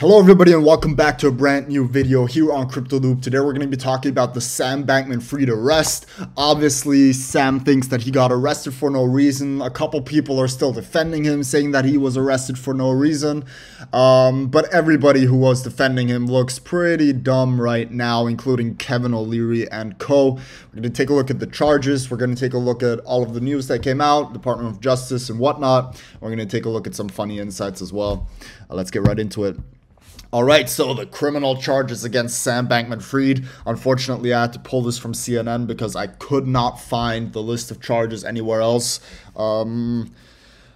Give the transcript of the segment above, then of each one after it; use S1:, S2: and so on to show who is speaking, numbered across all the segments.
S1: Hello everybody and welcome back to a brand new video here on Crypto Loop. Today we're going to be talking about the Sam Bankman-Fried arrest. Obviously, Sam thinks that he got arrested for no reason. A couple people are still defending him, saying that he was arrested for no reason. Um, but everybody who was defending him looks pretty dumb right now, including Kevin O'Leary and co. We're going to take a look at the charges. We're going to take a look at all of the news that came out, Department of Justice and whatnot. We're going to take a look at some funny insights as well. Uh, let's get right into it. All right, so the criminal charges against Sam Bankman Fried. Unfortunately, I had to pull this from CNN because I could not find the list of charges anywhere else um,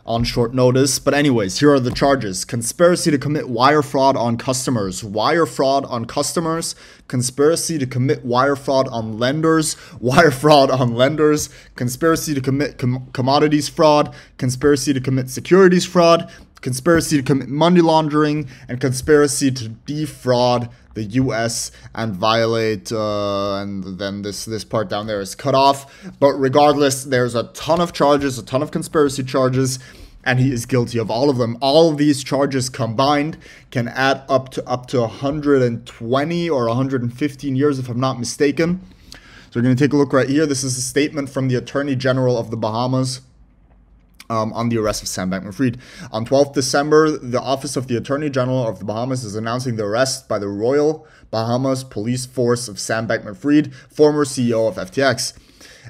S1: on short notice. But, anyways, here are the charges. Conspiracy to commit wire fraud on customers, wire fraud on customers, conspiracy to commit wire fraud on lenders, wire fraud on lenders, conspiracy to commit com- commodities fraud, conspiracy to commit securities fraud, conspiracy to commit money laundering, and conspiracy to defraud the U.S. and violate, uh, and then this this part down there is cut off. But regardless, there's a ton of charges, a ton of conspiracy charges, and he is guilty of all of them. All of these charges combined can add up to up to 120 or 115 years, if I'm not mistaken. So we're going to take a look right here. This is a statement from the Attorney General of the Bahamas um, on the arrest of Sam Bankman-Fried. On 12th December, the Office of the Attorney General of the Bahamas is announcing the arrest by the Royal Bahamas Police Force of Sam Bankman-Fried, former CEO of FTX.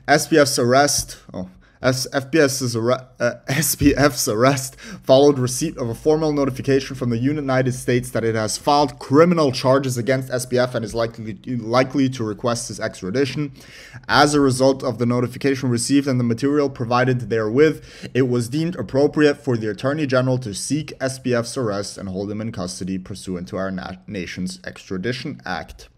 S1: SBF's arrest, oh, as FBS's arre- uh, SBF's arrest followed receipt of a formal notification from the United States that it has filed criminal charges against SBF and is likely likely to request his extradition. As a result of the notification received and the material provided therewith, it was deemed appropriate for the Attorney General to seek SBF's arrest and hold him in custody pursuant to our na- nation's Extradition Act.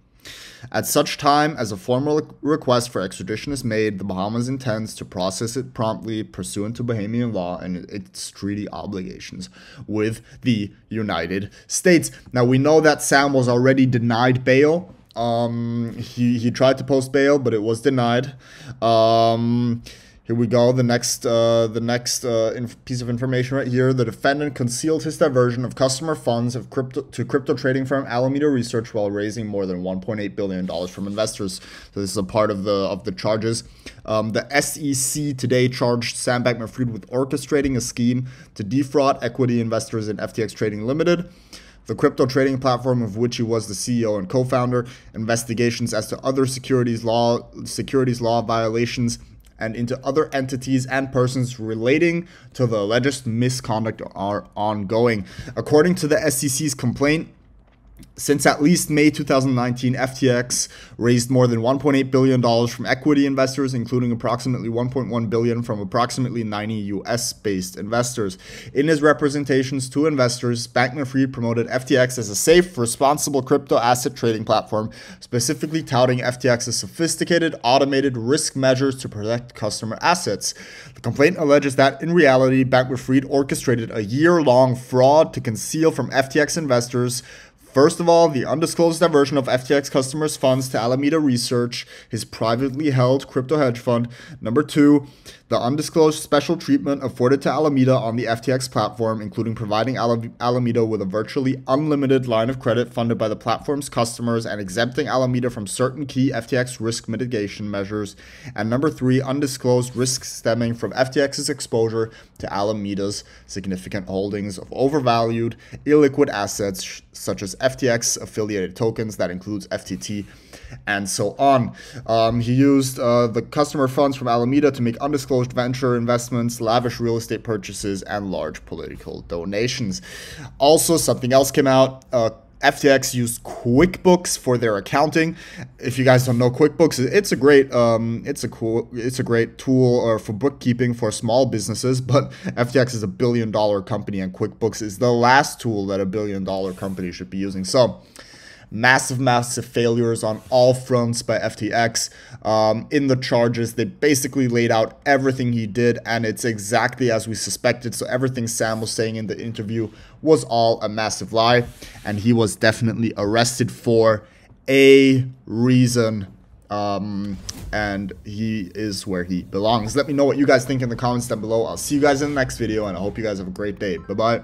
S1: At such time as a formal request for extradition is made, the Bahamas intends to process it promptly pursuant to Bahamian law and its treaty obligations with the United States. Now, we know that Sam was already denied bail. Um, he, he tried to post bail, but it was denied. Um, here we go. The next, uh, the next uh, piece of information right here. The defendant concealed his diversion of customer funds of crypto to crypto trading firm Alameda Research while raising more than 1.8 billion dollars from investors. So this is a part of the of the charges. Um, the SEC today charged Sam Bankman-Fried with orchestrating a scheme to defraud equity investors in FTX Trading Limited the crypto trading platform of which he was the CEO and co-founder, investigations as to other securities law securities law violations and into other entities and persons relating to the alleged misconduct are ongoing. According to the SEC's complaint, since at least May 2019, FTX raised more than 1.8 billion dollars from equity investors, including approximately 1.1 billion from approximately 90 US-based investors. In his representations to investors, Bankman-Fried promoted FTX as a safe, responsible crypto asset trading platform, specifically touting FTX's sophisticated, automated risk measures to protect customer assets. The complaint alleges that in reality, Bankman-Fried orchestrated a year-long fraud to conceal from FTX investors First of all, the undisclosed diversion of FTX customers' funds to Alameda Research, his privately held crypto hedge fund. Number two, the undisclosed special treatment afforded to Alameda on the FTX platform, including providing Alameda with a virtually unlimited line of credit funded by the platform's customers and exempting Alameda from certain key FTX risk mitigation measures. And number three, undisclosed risks stemming from FTX's exposure to Alameda's significant holdings of overvalued, illiquid assets such as FTX affiliated tokens, that includes FTT and so on. Um, he used uh, the customer funds from Alameda to make undisclosed venture investments, lavish real estate purchases, and large political donations. Also, something else came out. Uh, FTX used QuickBooks for their accounting. If you guys don't know QuickBooks, it's a great um, it's a cool it's a great tool uh, for bookkeeping for small businesses. But FTX is a billion dollar company, and QuickBooks is the last tool that a billion dollar company should be using. So massive, massive failures on all fronts by FTX. Um, in the charges, they basically laid out everything he did, and it's exactly as we suspected. So, everything Sam was saying in the interview was all a massive lie, and he was definitely arrested for a reason. Um, and he is where he belongs. Let me know what you guys think in the comments down below. I'll see you guys in the next video, and I hope you guys have a great day. Bye bye.